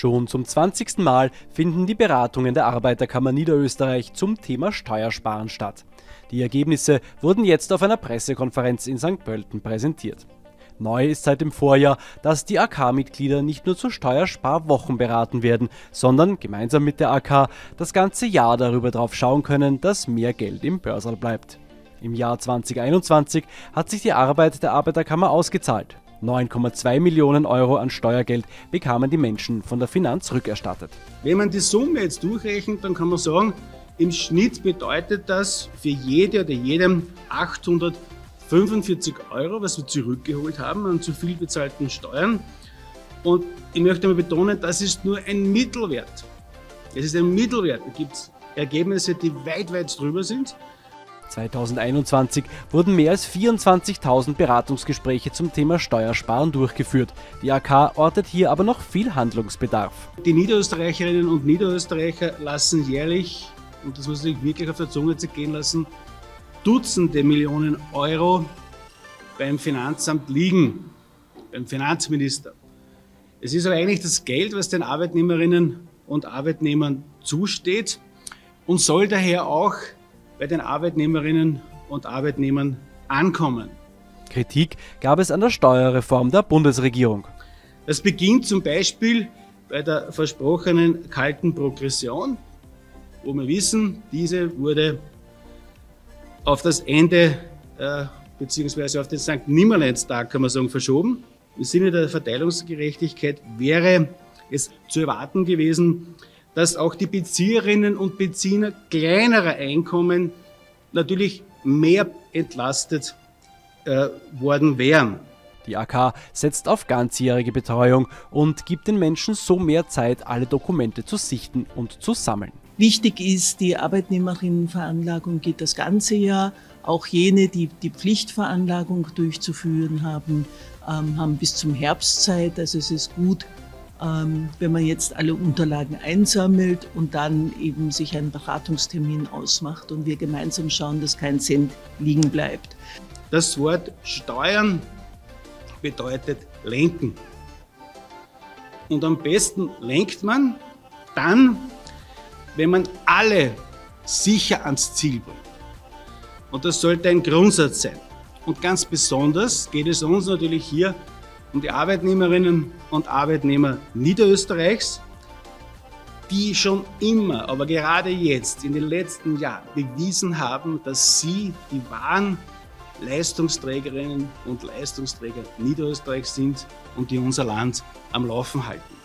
Schon zum 20. Mal finden die Beratungen der Arbeiterkammer Niederösterreich zum Thema Steuersparen statt. Die Ergebnisse wurden jetzt auf einer Pressekonferenz in St. Pölten präsentiert. Neu ist seit dem Vorjahr, dass die AK-Mitglieder nicht nur zu Steuersparwochen beraten werden, sondern gemeinsam mit der AK das ganze Jahr darüber drauf schauen können, dass mehr Geld im Börsal bleibt. Im Jahr 2021 hat sich die Arbeit der Arbeiterkammer ausgezahlt. 9,2 Millionen Euro an Steuergeld bekamen die Menschen von der Finanz rückerstattet. Wenn man die Summe jetzt durchrechnet, dann kann man sagen, im Schnitt bedeutet das für jede oder jedem 845 Euro, was wir zurückgeholt haben an zu viel bezahlten Steuern. Und ich möchte mal betonen, das ist nur ein Mittelwert. Es ist ein Mittelwert. Da gibt es Ergebnisse, die weit, weit drüber sind. 2021 wurden mehr als 24.000 Beratungsgespräche zum Thema Steuersparen durchgeführt. Die AK ortet hier aber noch viel Handlungsbedarf. Die Niederösterreicherinnen und Niederösterreicher lassen jährlich, und das muss sich wirklich auf der Zunge zergehen lassen, Dutzende Millionen Euro beim Finanzamt liegen, beim Finanzminister. Es ist aber eigentlich das Geld, was den Arbeitnehmerinnen und Arbeitnehmern zusteht und soll daher auch bei den Arbeitnehmerinnen und Arbeitnehmern ankommen. Kritik gab es an der Steuerreform der Bundesregierung. Das beginnt zum Beispiel bei der versprochenen kalten Progression, wo wir wissen, diese wurde auf das Ende äh, beziehungsweise auf den St. Nimmerleinstag, kann man sagen, verschoben. Im Sinne der Verteilungsgerechtigkeit wäre es zu erwarten gewesen, dass auch die Bezieherinnen und Bezieher kleinerer Einkommen natürlich mehr entlastet äh, worden wären. Die AK setzt auf ganzjährige Betreuung und gibt den Menschen so mehr Zeit, alle Dokumente zu sichten und zu sammeln. Wichtig ist, die Arbeitnehmerinnenveranlagung geht das ganze Jahr. Auch jene, die die Pflichtveranlagung durchzuführen haben, ähm, haben bis zum Herbst Zeit. Also es ist gut, wenn man jetzt alle Unterlagen einsammelt und dann eben sich einen Beratungstermin ausmacht und wir gemeinsam schauen, dass kein Cent liegen bleibt. Das Wort Steuern bedeutet lenken. Und am besten lenkt man dann, wenn man alle sicher ans Ziel bringt. Und das sollte ein Grundsatz sein. Und ganz besonders geht es uns natürlich hier um die Arbeitnehmerinnen und Arbeitnehmer Niederösterreichs, die schon immer, aber gerade jetzt, in den letzten Jahren bewiesen haben, dass sie die wahren Leistungsträgerinnen und Leistungsträger Niederösterreichs sind und die unser Land am Laufen halten.